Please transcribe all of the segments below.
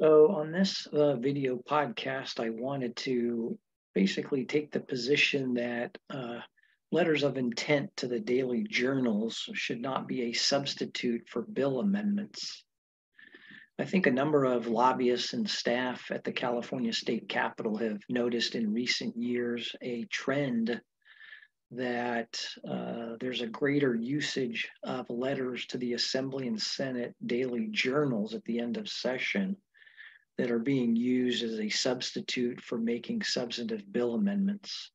So, on this uh, video podcast, I wanted to basically take the position that uh, letters of intent to the daily journals should not be a substitute for bill amendments. I think a number of lobbyists and staff at the California State Capitol have noticed in recent years a trend that uh, there's a greater usage of letters to the Assembly and Senate daily journals at the end of session that are being used as a substitute for making substantive bill amendments.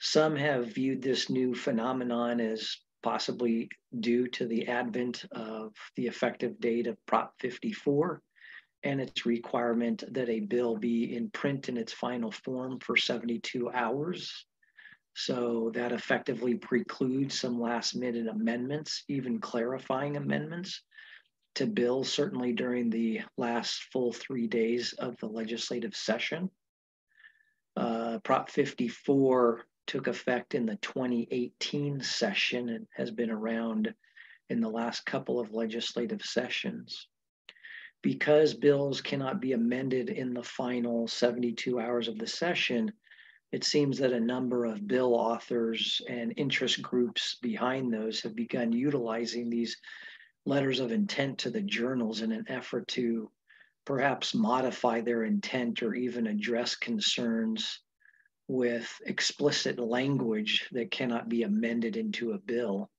Some have viewed this new phenomenon as possibly due to the advent of the effective date of Prop 54 and its requirement that a bill be in print in its final form for 72 hours. So that effectively precludes some last minute amendments, even clarifying amendments to bills, certainly during the last full three days of the legislative session. Uh, Prop 54 took effect in the 2018 session and has been around in the last couple of legislative sessions. Because bills cannot be amended in the final 72 hours of the session, it seems that a number of bill authors and interest groups behind those have begun utilizing these letters of intent to the journals in an effort to perhaps modify their intent or even address concerns with explicit language that cannot be amended into a bill.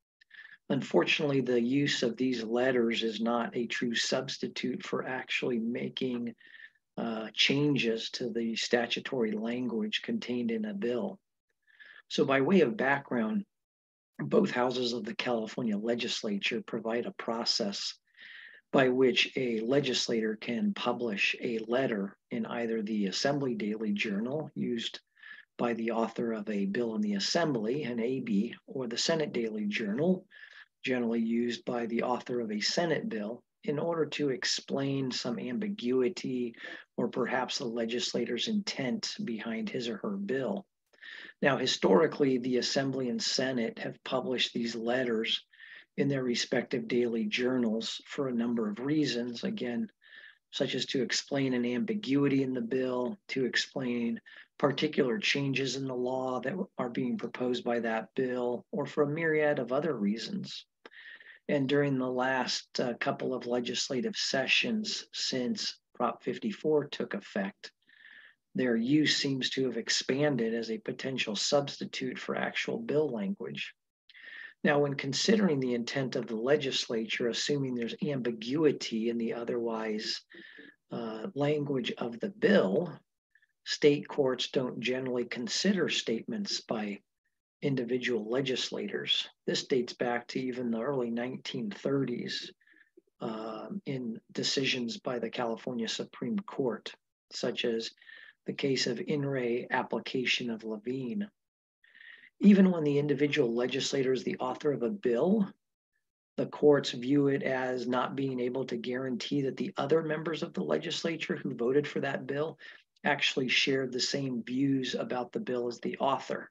Unfortunately, the use of these letters is not a true substitute for actually making uh, changes to the statutory language contained in a bill. So, by way of background, both houses of the California legislature provide a process by which a legislator can publish a letter in either the Assembly Daily Journal, used by the author of a bill in the Assembly, an AB, or the Senate Daily Journal, generally used by the author of a Senate bill, in order to explain some ambiguity or perhaps the legislator's intent behind his or her bill. Now, historically, the Assembly and Senate have published these letters in their respective daily journals for a number of reasons, again, such as to explain an ambiguity in the bill, to explain particular changes in the law that are being proposed by that bill, or for a myriad of other reasons. And during the last uh, couple of legislative sessions since Prop 54 took effect, their use seems to have expanded as a potential substitute for actual bill language. Now, when considering the intent of the legislature, assuming there's ambiguity in the otherwise uh, language of the bill, state courts don't generally consider statements by individual legislators. This dates back to even the early 1930s um, in decisions by the California Supreme Court, such as the case of in re application of Lavine. Even when the individual legislator is the author of a bill, the courts view it as not being able to guarantee that the other members of the legislature who voted for that bill actually shared the same views about the bill as the author.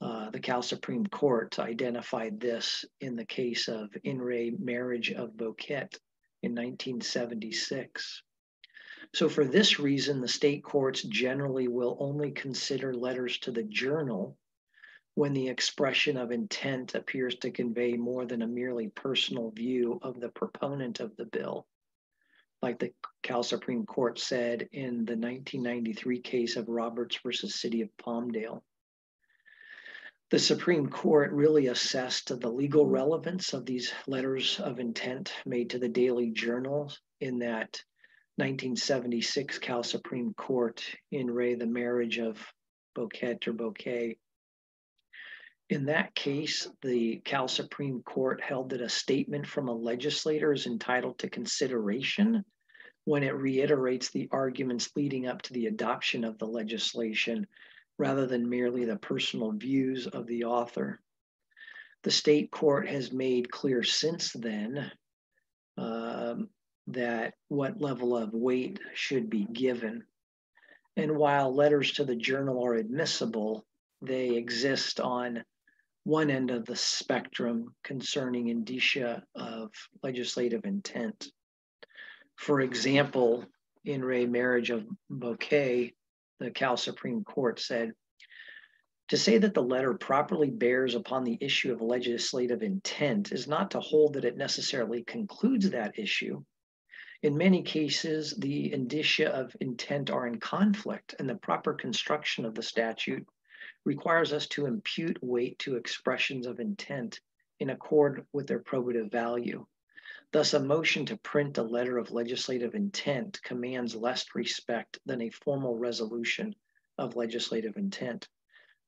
Uh, the Cal Supreme Court identified this in the case of in re marriage of Boquete in 1976. So, for this reason, the state courts generally will only consider letters to the journal when the expression of intent appears to convey more than a merely personal view of the proponent of the bill. Like the Cal Supreme Court said in the 1993 case of Roberts versus City of Palmdale. The Supreme Court really assessed the legal relevance of these letters of intent made to the daily Journal in that 1976 Cal Supreme Court in re the marriage of Boquete or Bouquet. In that case, the Cal Supreme Court held that a statement from a legislator is entitled to consideration when it reiterates the arguments leading up to the adoption of the legislation rather than merely the personal views of the author. The state court has made clear since then um, that what level of weight should be given. And while letters to the journal are admissible, they exist on one end of the spectrum concerning indicia of legislative intent. For example, in re Marriage of Bouquet, the Cal Supreme Court said, to say that the letter properly bears upon the issue of legislative intent is not to hold that it necessarily concludes that issue. In many cases, the indicia of intent are in conflict, and the proper construction of the statute requires us to impute weight to expressions of intent in accord with their probative value. Thus, a motion to print a letter of legislative intent commands less respect than a formal resolution of legislative intent.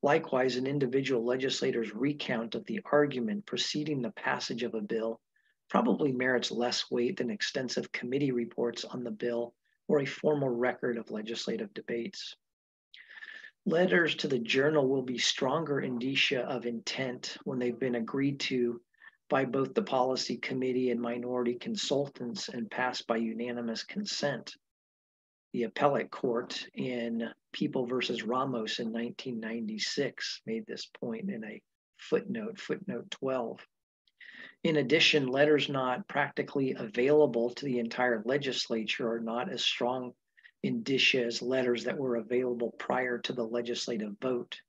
Likewise, an individual legislator's recount of the argument preceding the passage of a bill probably merits less weight than extensive committee reports on the bill or a formal record of legislative debates. Letters to the journal will be stronger indicia of intent when they've been agreed to by both the policy committee and minority consultants and passed by unanimous consent the appellate court in People versus Ramos in 1996 made this point in a footnote, footnote 12. In addition, letters not practically available to the entire legislature are not as strong indicia as letters that were available prior to the legislative vote.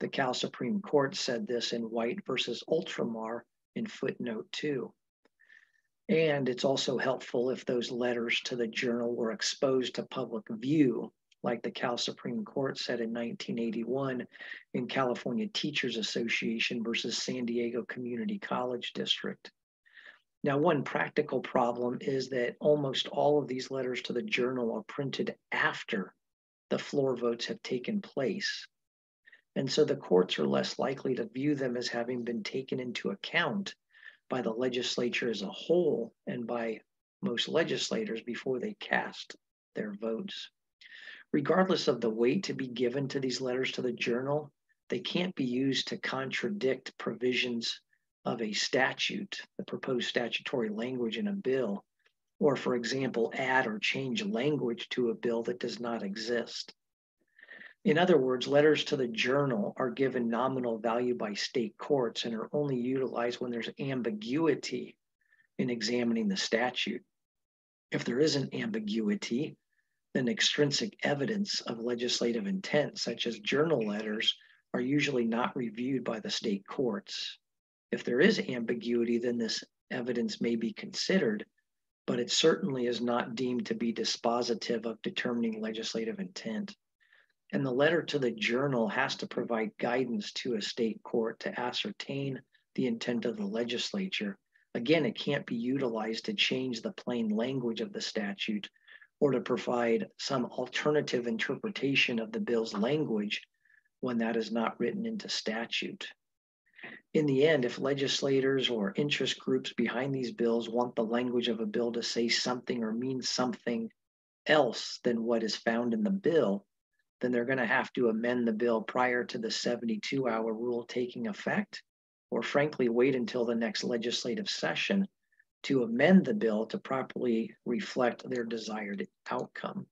The Cal Supreme Court said this in White versus Ultramar in footnote 2. And it's also helpful if those letters to the journal were exposed to public view, like the Cal Supreme Court said in 1981 in California Teachers Association versus San Diego Community College District. Now, one practical problem is that almost all of these letters to the journal are printed after the floor votes have taken place. And so the courts are less likely to view them as having been taken into account by the legislature as a whole and by most legislators before they cast their votes. Regardless of the weight to be given to these letters to the journal, they can't be used to contradict provisions of a statute, the proposed statutory language in a bill, or, for example, add or change language to a bill that does not exist. In other words, letters to the journal are given nominal value by state courts and are only utilized when there's ambiguity in examining the statute. If there isn't ambiguity, then extrinsic evidence of legislative intent, such as journal letters, are usually not reviewed by the state courts. If there is ambiguity, then this evidence may be considered, but it certainly is not deemed to be dispositive of determining legislative intent. And the letter to the journal has to provide guidance to a state court to ascertain the intent of the legislature. Again, it can't be utilized to change the plain language of the statute or to provide some alternative interpretation of the bill's language when that is not written into statute. In the end, if legislators or interest groups behind these bills want the language of a bill to say something or mean something else than what is found in the bill, then they're going to have to amend the bill prior to the 72 hour rule taking effect, or frankly, wait until the next legislative session to amend the bill to properly reflect their desired outcome.